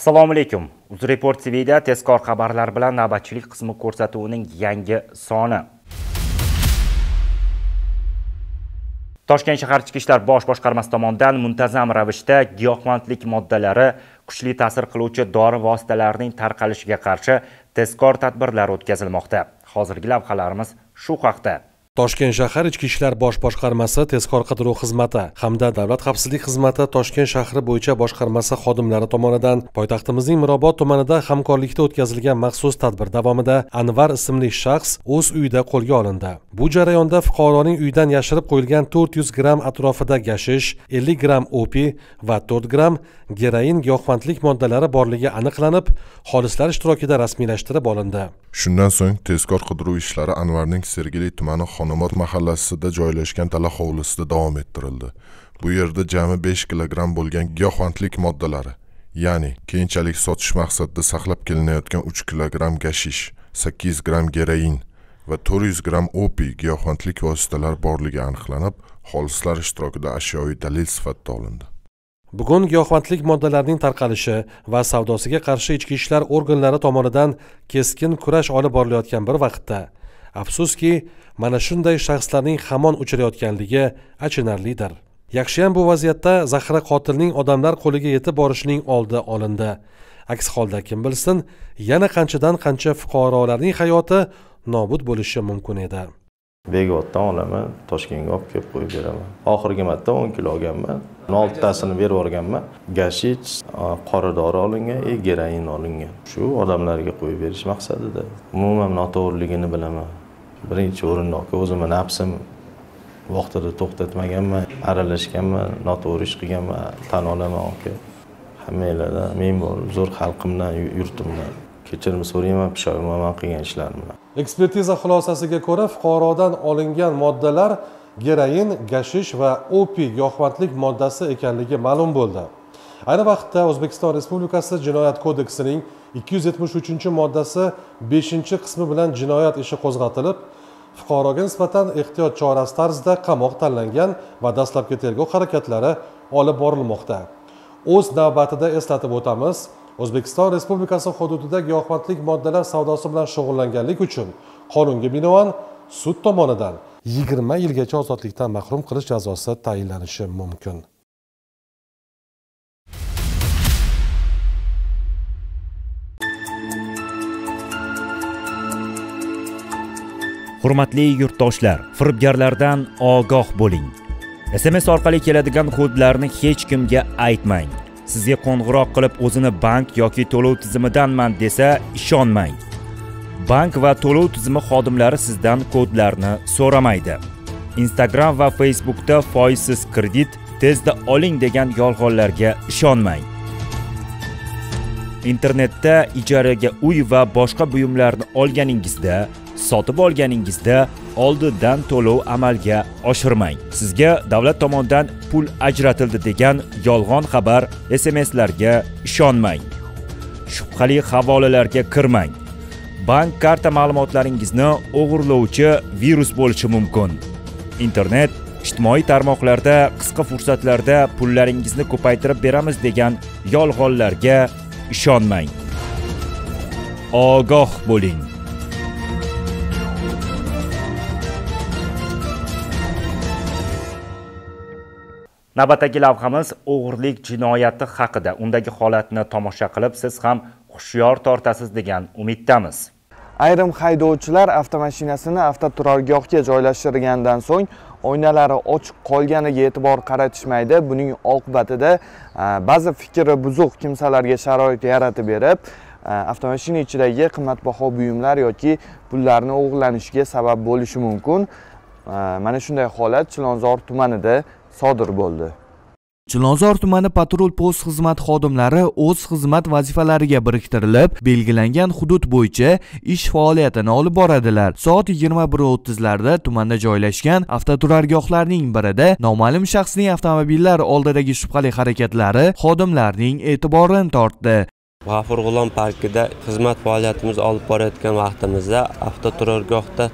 assalomu alaykum. Uzreport tvda tezkor xabarlar bilan navbatchilik qismi ko'rsatuvining yangi soni. Toshkent shahar ichki ishlar bosh boshqarmasi tomonidan muntazam ravishda giyohvandlik moddalari kuchli ta'sir qiluvchi dori vositalarining tarqalishiga qarshi tezkor tadbirlar o'tkazilmoqda. Hozirgi lavhalarimiz shu haqda. Toshkent shahar ichki ishlar bosh boshqarmasi tezkor qidiruv xizmati hamda davlat xavfsizlik xizmati toshkent shahri bo'yicha boshqarmasi xodimlari tomonidan poytaxtimizning mirobod tumanida hamkorlikda o'tkazilgan maxsus tadbir davomida anvar ismli shaxs o'z uyida qo'lga olindi. Bu jarayonda fuqaroning uyidan yashirib qo'yilgan 400 gramm atrofida gashish 50 gramm opi va 4 gramm geroin giyohvandlik moddalari borligi aniqlanib xolislar ishtirokida rasmiylashtirib olindi. Shundan so'ng tezkor qidiruv ishlari anvarning sergeli tumani xonobod mahallasida joylashgan dala hovlisida davom ettirildi. Bu yerda jami 5 kilogramm bo'lgan giyohvandlik moddalari ya'ni keyinchalik sotish maqsadida saqlab kelinayotgan 3 kilogramm gashish 8 gramm geroin va 400 gramm opiy giyohvandlik vositalari borligi aniqlanib xolislar ishtirokida ashyoviy dalil sifatida olindi. Bugun giyohvandlik moddalarining tarqalishi va savdosiga qarshi ichki ishlar organlari tomonidan keskin kurash olib borilayotgan bir vaqtda afsuski mana shunday shaxslarning hamon uchrayotganligi achinarlidir. Yaxshiyam bu vaziyatda zahra qotilning odamlar qo'liga yetib borishining oldi olindi. Aks holda kim bilsin yana qanchadan qancha fuqarolarning hayoti nobud bo'lishi mumkin edi. Begovotdan olaman toshkentga olib kelib qo'yib beraman. Oxirgi marta o'n kilo olganman. Oltitasini berib yuborganman. Gashich qora dori olingan и geroin olingan. Shu odamlarga qo'yib berish maqsadida. Umuman noto'g'riligini bilaman. Birinchi o'rinda aka o'zimni nafsim vaqtida to'xtatmaganman aralashganman noto'g'ri ish qilganman tan olaman aka hammanglardan men zo'r xalqimdan yurtimdan kechirim so'rayman pushaymonman qilgan ishlarimdan. Ekspertiza xulosasiga ko'ra fuqarodan olingan moddalar geroin gashish va opiy giyohvandlik moddasi ekanligi ma'lum bo'ldi. Ayni vaqtda o'zbekiston respublikasi jinoyat kodeksining 273 moddasi 5 qismi bilan jinoyat ishi qo'zg'atilib fuqaroga nisbatan ehtiyot chorasi tarzida qamoq tanlangan va dastlabki tergov harakatlari olib borilmoqda. O'z navbatida eslatib o'tamiz o'zbekiston respublikasi hududida giyohvandlik moddalar savdosi bilan shug'ullanganlik uchun qonunga binoan sud tomonidan yigirma yilgacha ozodlikdan mahrum qilish jazosi tayinlanishi mumkin. Hurmatli yurtdoshlar firibgarlardan ogoh bo'ling. Sms orqali keladigan kodlarni hech kimga aytmang. Sizga qo'ng'iroq qilib o'zini bank yoki to'lov tizimidanman desa ishonmang. Bank va to'lov tizimi xodimlari sizdan kodlarni so'ramaydi. Instagram va facebookda foizsiz kredit tezda oling degan yolg'onlarga ishonmang. Internetda ijaraga uy va boshqa buyumlarni olganingizda sotib olganingizda oldindan to'lov amalga oshirmang. Sizga davlat tomonidan pul ajratildi degan yolg'on xabar smslarga ishonmang. Shubhali havolalarga kirmang. Bank karta ma'lumotlaringizni o'g'irlovchi virus bo'lishi mumkin. Internet ijtimoiy tarmoqlarda qisqa fursatlarda pullaringizni ko'paytirib beramiz degan yolg'onlarga ishonmang. Ogoh bo'ling. Navbatdagi lavhamiz o'g'irlik jinoyati haqida. Undagi holatni tomosha qilib siz ham hushyor tortasiz degan umiddamiz. Ayrim haydovchilar avtomashinasini avtoturargohga joylashtirgandan so'ng oynalari ochiq qolganiga e'tibor qaratishmaydi. Buning oqibatida ba'zi fikri buzuq kimsalarga sharoit yaratib berib avtomashina ichidagi qimmatbaho buyumlar yoki pullarni o'g'irlanishiga sabab bo'lishi mumkin. Mana shunday holat chilonzor tumanida sodir bo'ldi. Chilonzor tumani patrul post xizmat xodimlari o'z xizmat vazifalariga biriktirilib belgilangan hudud bo'yicha ish faoliyatini olib boradilar. Soat 21:30larda tumanda joylashgan avtoturargohlarning birida noma'lum shaxsning avtomobillar oldidagi shubhali harakatlari xodimlarning e'tiborini tortdi. G'afur g'ulom parkida xizmat faoliyatimizni olib borayotgan vaqtimizda avtoturargohda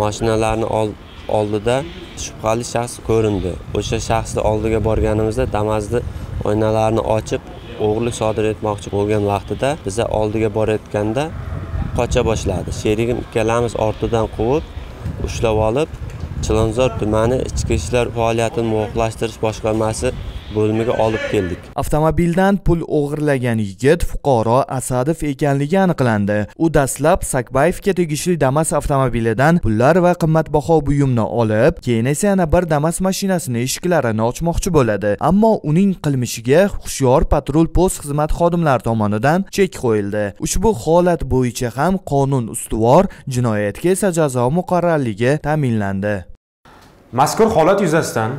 mashinalarni oldida shubhali shaxs ko'rindi. O'sha shaxsni oldiga borganimizda damazni oynalarini ochib o'g'irlik sodir etmoqchi bo'lgan vaqtida biza oldiga borayotganda qocha boshladi. Sherigim ikkalamiz ortidan quvib ushlab olib chilonzor tumani ichki ishlar faoliyatini muvofiqlashtirish boshqarmasi bo'limiga olib keldik. Avtomobildan pul o'g'irlagan yigit fuqaro asadov ekanligi aniqlandi. U dastlab sakbayevga tegishli damas avtomobilidan pullar va qimmatbaho buyumni olib keyin esa yana bir damas mashinasini eshiklarini ochmoqchi bo'ladi. Ammo uning qilmishiga hushyor patrul post xizmat xodimlari tomonidan chek qo'yildi. Ushbu holat bo'yicha ham qonun ustuvor jinoyatga esa jazo muqarrarligi ta'minlandi. Mazkur holat yuzasidan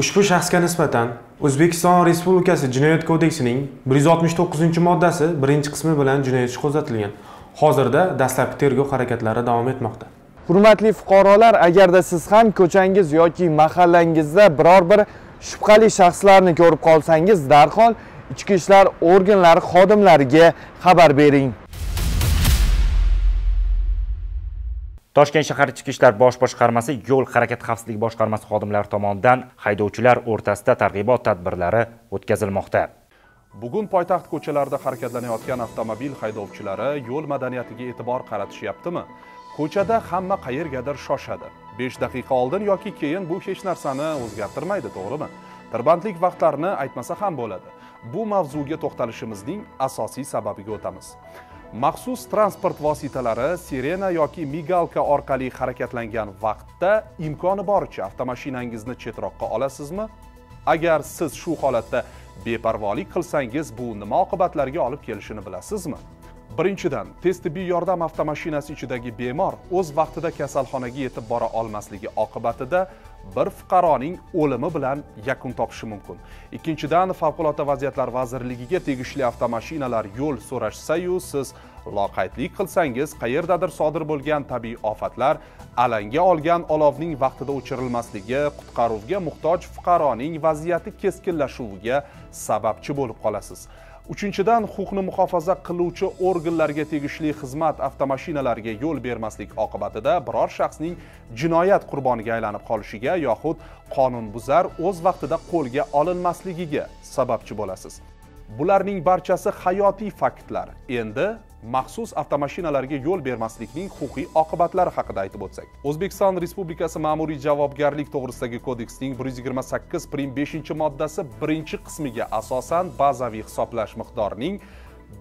ushbu shaxsga nisbatan o'zbekiston respublikasi jinoyat kodeksining bir yuz oltmish to'qqizinchi moddasi 1 qismi bilan jinoyat ishi qo'zg'atilgan. Hozirda dastlabki tergov harakatlari davom etmoqda. Hurmatli fuqarolar agarda siz ham ko'changiz yoki mahallangizda biror bir shubhali shaxslarni ko'rib qolsangiz darhol ichki ishlar organlari xodimlariga xabar bering. Toshkent shahar ichki ishlar bosh boshqarmasi yo'l harakati xavfsizligi boshqarmasi xodimlari tomonidan haydovchilar o'rtasida targ'ibot tadbirlari o'tkazilmoqda. Bugun poytaxt ko'chalarida harakatlanayotgan avtomobil haydovchilari yo'l madaniyatiga e'tibor qaratishyaptimi? Ko'chada hamma qayergadir shoshadi. Besh daqiqa oldin yoki keyin bu hech narsani o'zgartirmaydi to'g'rimi? Tirbandlik vaqtlarini aytmasa ham bo'ladi. Bu mavzuga to'xtalishimizning asosiy sababiga o'tamiz. Maxsus transport vositalari sirena yoki migalka orqali harakatlangan vaqtda imkoni boricha avtomashinangizni chetroqqa olasizmi? Agar siz shu holatda beparvolik qilsangiz bu nima oqibatlarga olib kelishini bilasizmi? Birinchidan tez tibbiy yordam avtomashinasi ichidagi bemor o'z vaqtida kasalxonaga yetib bora olmasligi oqibatida bir fuqaroning o'limi bilan yakun topishi mumkin. Ikkinchidan favqulodda vaziyatlar vazirligiga tegishli avtomashinalar yo'l so'rashsayu siz loqaydlik qilsangiz qayerdadir sodir bo'lgan tabiiy ofatlar alanga olgan olovning vaqtida o'chirilmasligi qutqaruvga muhtoj fuqaroning vaziyati keskinlashuviga sababchi bo'lib qolasiz. Uchinchidan huquqni muhofaza qiluvchi organlarga tegishli xizmat avtomashinalariga yo'l bermaslik oqibatida biror shaxsning jinoyat qurboniga aylanib qolishiga yoxud qonunbuzar o'z vaqtida qo'lga olinmasligiga sababchi bo'lasiz. Bularning barchasi hayotiy faktlar. Endi maxsus avtomashinalarga yo'l bermaslikning huquqiy oqibatlari haqida aytib o'tsak. O'zbekiston respublikasi ma'muriy javobgarlik to'g'risidagi kodeksning bir yuz yigirma sakkiz prim beshinchi moddasi birinchi qismiga asosan bazaviy hisoblash miqdorining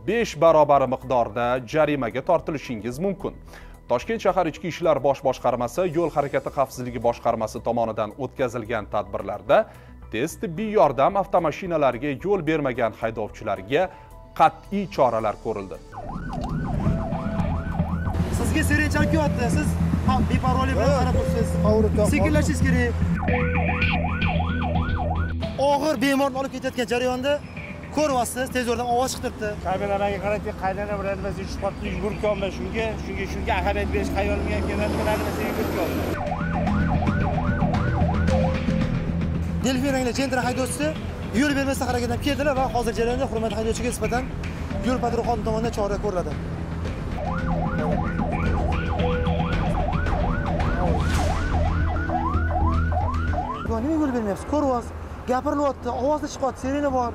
besh barobari miqdorda jarimaga tortilishingiz mumkin. Toshkent shahar ichki ishlar bosh boshqarmasi yo'l harakati xavfsizligi boshqarmasi tomonidan o'tkazilgan tadbirlarda tez tibbiy yordam avtomashinalariga yo'l bermagan haydovchilarga qat'iy choralar ko'rildi. Sizga sirena chalib kelyapti siz beparvolik bilan qarab turibsiz sekinlashishingiz kerak. Og'ir bemorni olib ketayotgan jarayonda ko'ryapsiz tez yordam ovoz chiqib turibdi kameralarga qaraydi qaydan bir nimasi tushib qolibdi yugurib kelolmay shunga shunga shunga ahamiyat berish xayolimga keladi bir nimasiga yugurib keldim delfin rangli jentra haydovchisi yo'l bermasdan harakatlanib keldilar va hozir jarayonda hurmatli haydovchiga nisbatan yo'l patrul xodim tomonidan chora ko'riladi. Nima yo'l bermayapsiz? Ko'ryapsiz gapirilyapti ovozi chiqyapti sirena bor.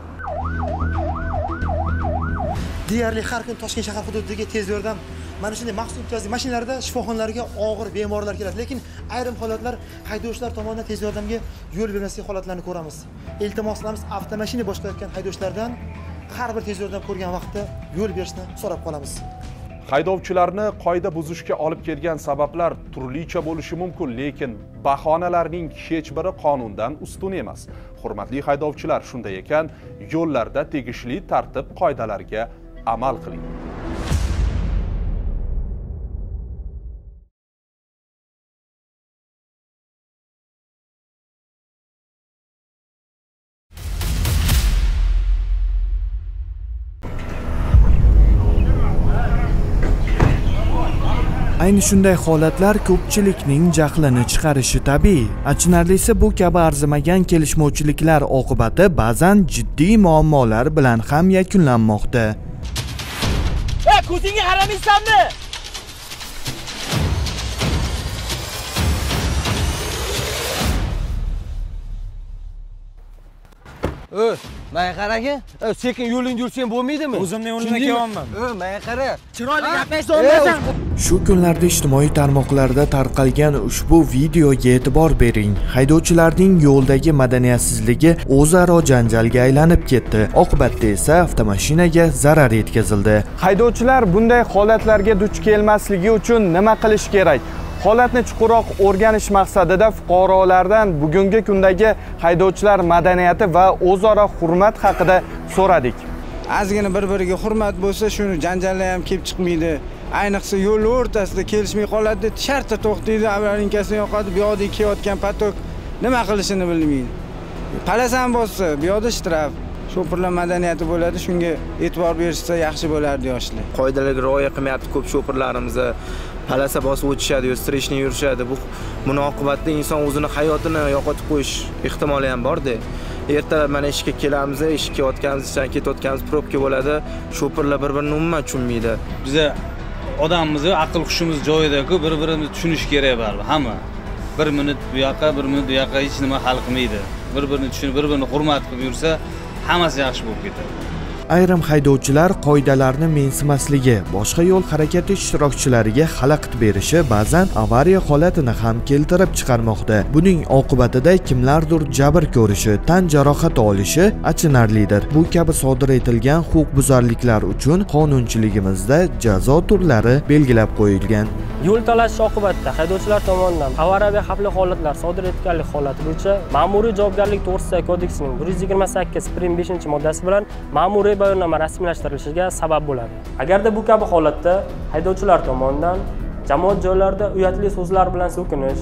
Deyarli har kuni toshkent shahar hududidagi tez yordam mana shunday maxsus imtiyozli mashinalarda shifoxonalarga og'ir bemorlar keladi. Lekin ayrim holatlar haydovchilar tomonidan tez yordamga yo'l bermaslik holatlarini ko'ramiz. Iltimos qilamiz avtomashina boshqarayotgan haydovchilardan har bir tez yordam ko'rgan vaqtda yo'l berishni so'rab qolamiz. Haydovchilarni qoida buzishga olib kelgan sabablar turlicha bo'lishi mumkin lekin bahonalarning hech biri qonundan ustun emas. Hurmatli haydovchilar shunday ekan yo'llarda tegishli tartib qoidalarga amal qiling. Ayni shunday holatlar ko'pchilikning jahlini chiqarishi tabiiy. Achinarlisi bu kabi arzimagan kelishmovchiliklar oqibati ba'zan jiddiy muammolar bilan ham yakunlanmoqda. E ko'zingga qaramaysanmi o manga qaragin sekin yo'lingni yursang bo'lmaydimi? O'zimni yo'limda kelyapman. O manga qara chiroyli gaplashishni olmaysan shu kunlarda ijtimoiy tarmoqlarda tarqalgan ushbu videoga e'tibor bering. Haydovchilarning yo'ldagi madaniyatsizligi o'zaro janjalga aylanib ketdi. Oqibatda esa avtomashinaga zarar yetkazildi. Haydovchilar bunday holatlarga duch kelmasligi uchun nima qilish kerak holatni chuqurroq o'rganish maqsadida fuqarolardan bugungi kundagi haydovchilar madaniyati va o'zaro hurmat haqida so'radik. Ozgina bir biriga hurmat bo'lsa shuni janjallar ham kelib chiqmaydi. Ayniqsa yo'l o'rtasida kelishmay qoladi shartta to'xtaydi avarinkasini yoqadi bu yoqdagi kelayotgan patok nima qilishini bilmaydi. Palasan bossa bu yoqda shtraf sho'pirlar madaniyati bo'ladi shunga e'tibor berishsa yaxshi bo'lardi yoshlar. Qoidalarga rioya qilmayapti ko'p sho'pirlarimiz palasa bosib o'tishadi yo strechni yurishadi. Bu buni oqibatida inson o'zini hayotini yo'qotib qo'yish ehtimoli ham borda. Ertalab mana ishga kelamiz ishga kelayotganimiz ishdan ketayotganimiz probka bo'ladi. Sho'pirlar bir birini umuman tushunmaydi. Biza odammiz aql hushimiz joyidaku bir birimizni tushunish kerak baribir hamma. Bir minut bu yoqqa bir minut bu yoqqa hech nima hal qilmaydi. Bir birini tushunib bir birini hurmat qilib yursa hammasi yaxshi bo'lib ketadi. Ayrim haydovchilar qoidalarni mensimasligi boshqa yo'l harakati ishtirokchilariga xalaqit berishi ba'zan avariya holatini ham keltirib chiqarmoqda. Buning oqibatida kimlardir jabr ko'rishi tan jarohati olishi achinarlidir. Bu kabi sodir etilgan huquqbuzarliklar uchun qonunchiligimizda jazo turlari belgilab qo'yilgan. Yo'l talashish oqibatida haydovchilar tomonidan avariyaviy xavfli holatlar sodir etganlik holati bo'yicha ma'muriy javobgarlik to'g'risidagi kodeksining bir yuz yigirma sakkiz prim beshinchi moddasi bilan ma'muriy bayonnoma rasmiylashtirilishiga sabab bo'ladi. Agarda bu kabi holatda haydovchilar tomonidan jamoat joylarida uyatli so'zlar bilan so'kinish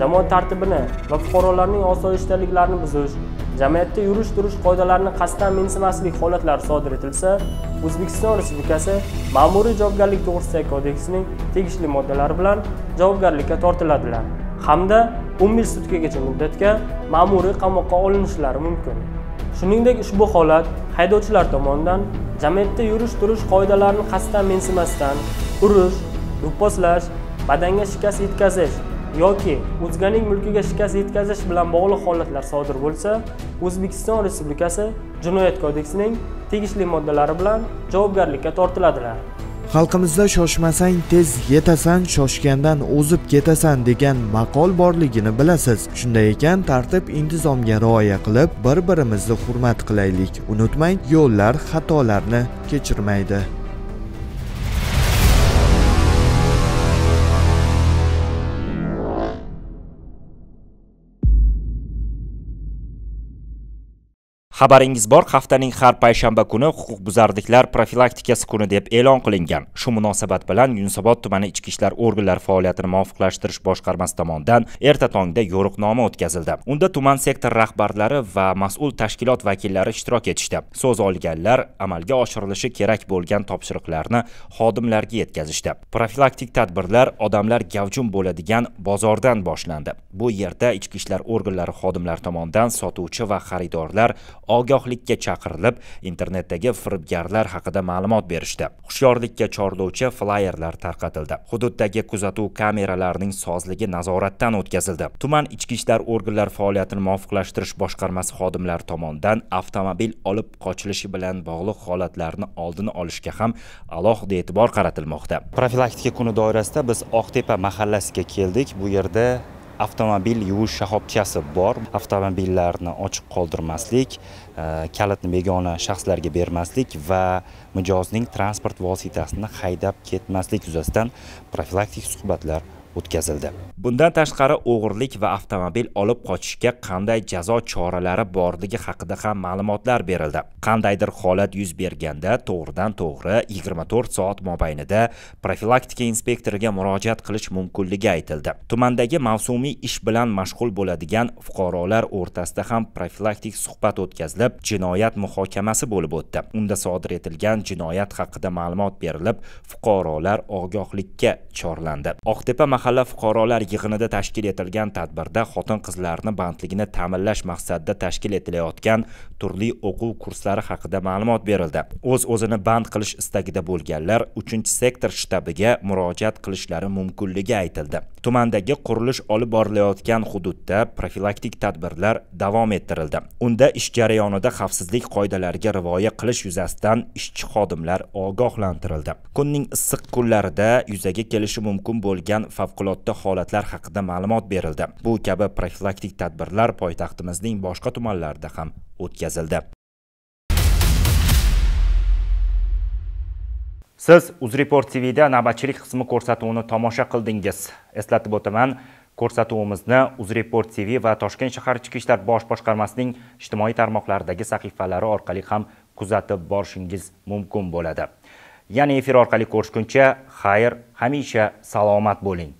jamoat tartibini va fuqarolarning osoyishtaliklarini buzish jamiyatda yurish turish qoidalarini qasddan mensimaslik holatlari sodir etilsa o'zbekiston respublikasi ma'muriy javobgarlik to'g'risidagi kodeksining tegishli moddalari bilan javobgarlikka tortiladilar hamda o'n besh sutkagacha muddatga ma'muriy qamoqqa olinishlari mumkin. Shuningdek ushbu holat haydovchilar tomonidan jamiyatda yurish turish qoidalarini qasddan mensimasdan urish do'pposlash badanga shikast yetkazish yoki o'zganing mulkiga shikast yetkazish bilan bog'liq holatlar sodir bo'lsa o'zbekiston respublikasi jinoyat kodeksining tegishli moddalari bilan javobgarlikka tortiladilar. Xalqimizda shoshmasang tez yetasan shoshgandan o'zib ketasan degan maqol borligini bilasiz. Shunday ekan tartib intizomga rioya qilib bir birimizni hurmat qilaylik. Unutmang yo'llar xatolarni kechirmaydi. Xabaringiz bor haftaning har payshanba kuni huquqbuzarliklar profilaktikasi kuni deb e'lon qilingan. Shu munosabat bilan yunusobod tumani ichki ishlar organlari faoliyatini muvofiqlashtirish boshqarmasi tomonidan erta tongda yo'riqnoma o'tkazildi. Unda tuman sektor rahbarlari va mas'ul tashkilot vakillari ishtirok etishdi. So'z olganlar amalga oshirilishi kerak bo'lgan topshiriqlarni xodimlarga yetkazishdi. Profilaktik tadbirlar odamlar gavjum bo'ladigan bozordan boshlandi. Bu yerda ichki ishlar organlari xodimlari tomonidan sotuvchi va xaridorlar ogohlikka chaqirilib internetdagi firibgarlar haqida ma'lumot berishdi. Hushyorlikka chorlovchi flayerlar tarqatildi. Hududdagi kuzatuv kameralarining sozligi nazoratdan o'tkazildi. Tuman ichki ishlar organlari faoliyatini muvofiqlashtirish boshqarmasi xodimlari tomonidan avtomobil olib qochilishi bilan bog'liq holatlarni oldini olishga ham alohida e'tibor qaratilmoqda. Profilaktika kuni doirasida biz oqtepa mahallasiga keldik. Bu yerda avtomobil yuvish shoxobchasi bor. Avtomobillarni ochiq qoldirmaslik e, kalitni begona shaxslarga bermaslik va mijozning transport vositasini haydab ketmaslik yuzasidan profilaktik suhbatlar o'tkazildi. Bundan tashqari o'g'irlik va avtomobil olib qochishga qanday jazo choralari borligi haqida ham ma'lumotlar berildi. Qandaydir holat yuz berganda to'g'ridan to'g'ri 24 soat mobaynida profilaktika inspektoriga murojaat qilish mumkinligi aytildi. Tumandagi mavsumiy ish bilan mashg'ul bo'ladigan fuqarolar o'rtasida ham profilaktik suhbat o'tkazilib jinoyat muhokamasi bo'lib o'tdi. Unda sodir etilgan jinoyat haqida ma'lumot berilib fuqarolar ogohlikka chorlandi. Oqtepa mahalla fuqarolar yig'inida tashkil etilgan tadbirda xotin qizlarni bandligini ta'minlash maqsadida tashkil etilayotgan turli o'quv kurslari haqida ma'lumot berildi. O'z o'zini band qilish istagida bo'lganlar uchinchi sektor shtabiga murojaat qilishlari mumkinligi aytildi. Tumandagi qurilish olib borilayotgan hududda profilaktik tadbirlar davom ettirildi. Unda ish jarayonida xavfsizlik qoidalariga rioya qilish yuzasidan ishchi xodimlar ogohlantirildi. Kunning issiq kunlarida yuzaga kelishi mumkin bo'lgan favqulodda holatlar haqida ma'lumot berildi. Bu kabi profilaktik tadbirlar poytaxtimizning boshqa tumanlarida ham o'tkazildi. Siz uzreport tvda navbatchilik qismi ko'rsatuvini tomosha qildingiz. Eslatib o'taman ko'rsatuvimizni uzreport tv va toshkent shahar ichki ishlar bosh boshqarmasining ijtimoiy tarmoqlardagi sahifalari orqali ham kuzatib borishingiz mumkin bo'ladi. Yana efir orqali ko'rishguncha xayr hamisha salomat bo'ling.